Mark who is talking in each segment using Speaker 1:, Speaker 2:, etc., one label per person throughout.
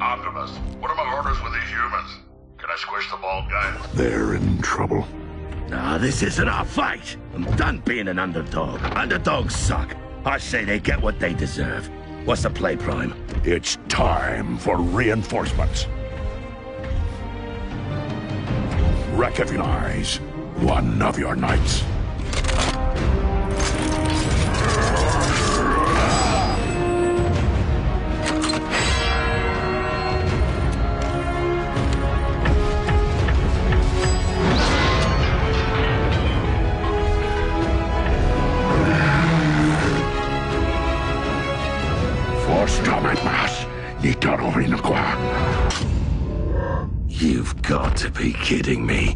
Speaker 1: Optimus, what are my orders with these humans? Can I squish the bald guy?
Speaker 2: They're in trouble.
Speaker 3: Nah, this isn't our fight. I'm done being an underdog. Underdogs suck. I say they get what they deserve. What's the play, Prime?
Speaker 2: It's time for reinforcements. Recognize one of your knights.
Speaker 3: You've got to be kidding me.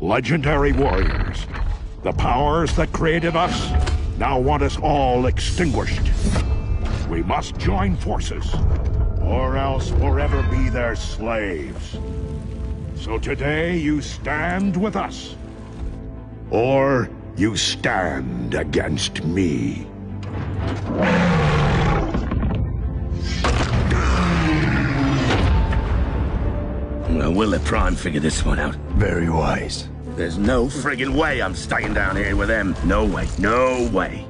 Speaker 2: Legendary warriors. The powers that created us now want us all extinguished. We must join forces, or else forever be their slaves. So today you stand with us, or you stand against me.
Speaker 3: Well, we'll let Prime figure this one out.
Speaker 4: Very wise.
Speaker 3: There's no friggin' way I'm staying down here with them. No way. No way.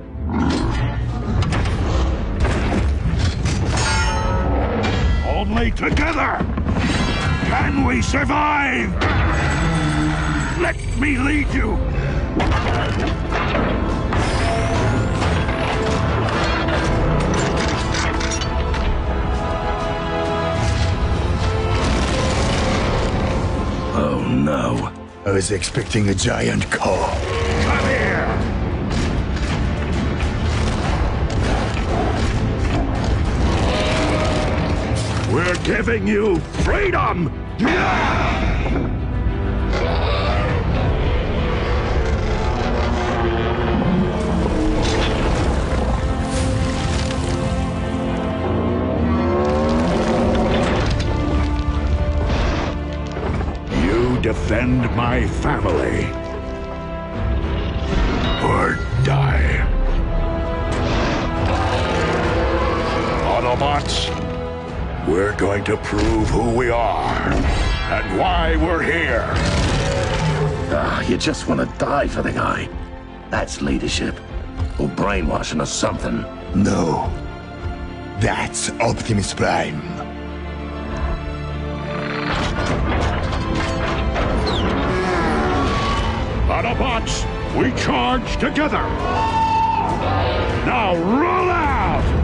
Speaker 2: Only together can we survive! Let me lead you!
Speaker 3: No.
Speaker 4: I was expecting a giant call.
Speaker 2: Come here! We're giving you freedom! Defend my family. Or die. Autobots, we're going to prove who we are and why we're here.
Speaker 3: Ah, you just want to die for the guy. That's leadership. Or brainwashing or something.
Speaker 4: No. That's Optimus Prime.
Speaker 2: Autobots, we charge together! Now roll out!